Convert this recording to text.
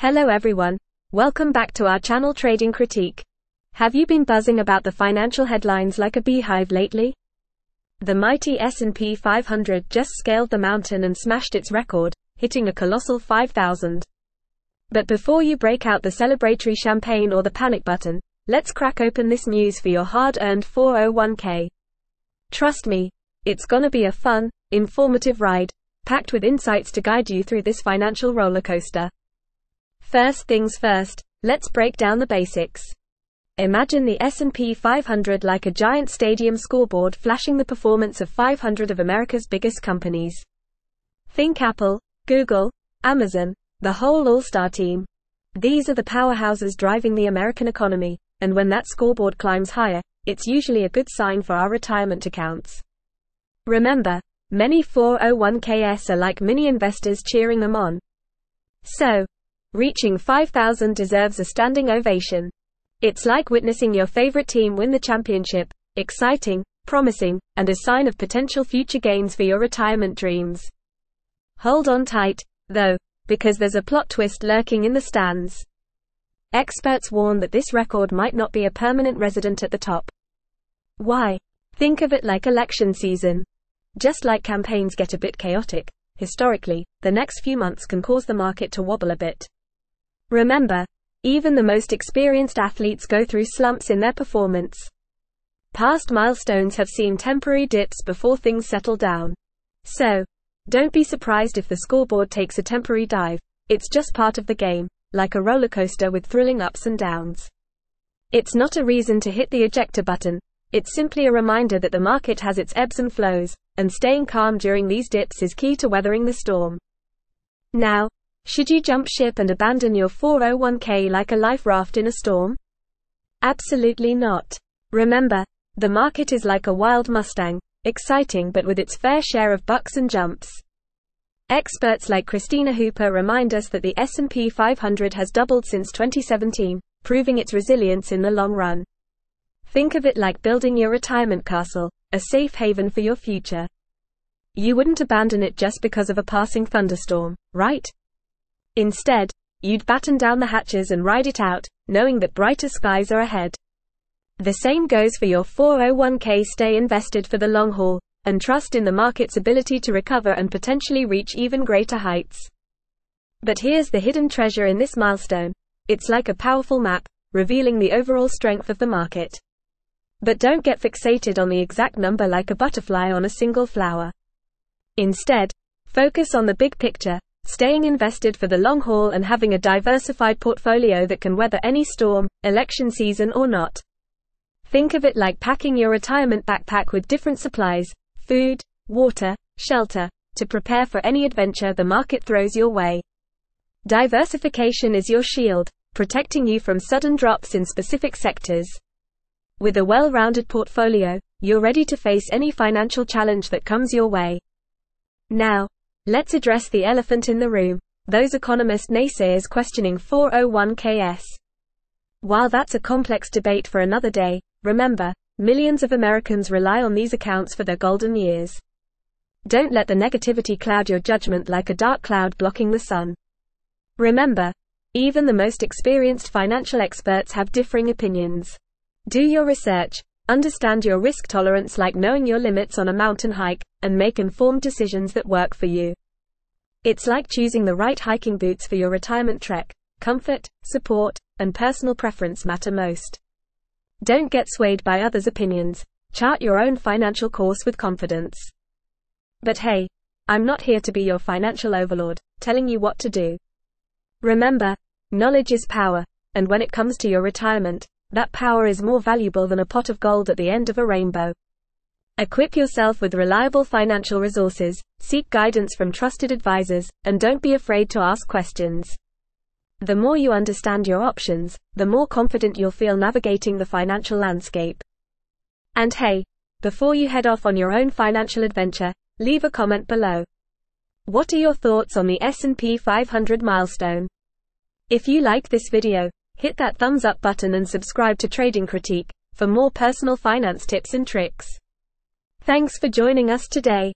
Hello everyone. Welcome back to our channel Trading Critique. Have you been buzzing about the financial headlines like a beehive lately? The mighty S&P 500 just scaled the mountain and smashed its record, hitting a colossal 5000. But before you break out the celebratory champagne or the panic button, let's crack open this news for your hard-earned 401k. Trust me, it's gonna be a fun, informative ride, packed with insights to guide you through this financial roller coaster. First things first, let's break down the basics. Imagine the S&P 500 like a giant stadium scoreboard flashing the performance of 500 of America's biggest companies. Think Apple, Google, Amazon, the whole all-star team. These are the powerhouses driving the American economy, and when that scoreboard climbs higher, it's usually a good sign for our retirement accounts. Remember, many 401ks are like mini investors cheering them on. So, Reaching 5,000 deserves a standing ovation. It's like witnessing your favorite team win the championship, exciting, promising, and a sign of potential future gains for your retirement dreams. Hold on tight, though, because there's a plot twist lurking in the stands. Experts warn that this record might not be a permanent resident at the top. Why? Think of it like election season. Just like campaigns get a bit chaotic, historically, the next few months can cause the market to wobble a bit. Remember, even the most experienced athletes go through slumps in their performance. Past milestones have seen temporary dips before things settle down. So, don't be surprised if the scoreboard takes a temporary dive. It's just part of the game, like a roller coaster with thrilling ups and downs. It's not a reason to hit the ejector button. It's simply a reminder that the market has its ebbs and flows, and staying calm during these dips is key to weathering the storm. Now, should you jump ship and abandon your 401k like a life raft in a storm? Absolutely not. Remember, the market is like a wild Mustang, exciting but with its fair share of bucks and jumps. Experts like Kristina Hooper remind us that the S&P 500 has doubled since 2017, proving its resilience in the long run. Think of it like building your retirement castle, a safe haven for your future. You wouldn't abandon it just because of a passing thunderstorm, right? Instead, you'd batten down the hatches and ride it out, knowing that brighter skies are ahead. The same goes for your 401k stay invested for the long haul, and trust in the market's ability to recover and potentially reach even greater heights. But here's the hidden treasure in this milestone. It's like a powerful map, revealing the overall strength of the market. But don't get fixated on the exact number like a butterfly on a single flower. Instead, focus on the big picture, staying invested for the long haul and having a diversified portfolio that can weather any storm, election season or not. Think of it like packing your retirement backpack with different supplies, food, water, shelter, to prepare for any adventure the market throws your way. Diversification is your shield, protecting you from sudden drops in specific sectors. With a well-rounded portfolio, you're ready to face any financial challenge that comes your way. Now, Let's address the elephant in the room, those economist naysayers questioning 401ks. While that's a complex debate for another day, remember, millions of Americans rely on these accounts for their golden years. Don't let the negativity cloud your judgment like a dark cloud blocking the sun. Remember, even the most experienced financial experts have differing opinions. Do your research, understand your risk tolerance like knowing your limits on a mountain hike, and make informed decisions that work for you. It's like choosing the right hiking boots for your retirement trek. Comfort, support, and personal preference matter most. Don't get swayed by others' opinions. Chart your own financial course with confidence. But hey, I'm not here to be your financial overlord, telling you what to do. Remember, knowledge is power, and when it comes to your retirement, that power is more valuable than a pot of gold at the end of a rainbow. Equip yourself with reliable financial resources, seek guidance from trusted advisors, and don't be afraid to ask questions. The more you understand your options, the more confident you'll feel navigating the financial landscape. And hey, before you head off on your own financial adventure, leave a comment below. What are your thoughts on the S&P 500 milestone? If you like this video, hit that thumbs up button and subscribe to Trading Critique for more personal finance tips and tricks. Thanks for joining us today.